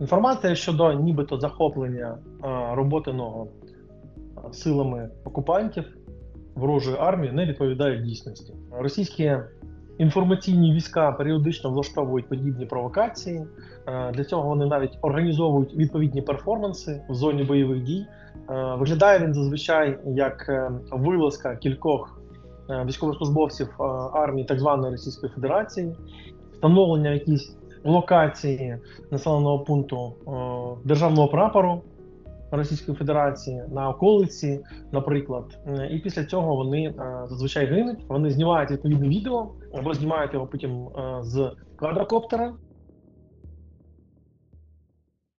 Інформація щодо нібито захоплення е, роботиного е, силами окупантів ворожої армії не відповідає дійсності. Російські інформаційні війська періодично влаштовують подібні провокації. Е, Для цього вони навіть організовують відповідні перформанси в зоні бойових дій. Виглядає він зазвичай як вилазка кількох військовослужбовців армії так званої Російської Федерації, встановлення якісь локації населеного пункту е, державного прапору Російської Федерації на околиці, наприклад, Е, і після цього вони е, зазвичай гинуть. Вони знімають відповідне відео або знімають його потім з квадрокоптера.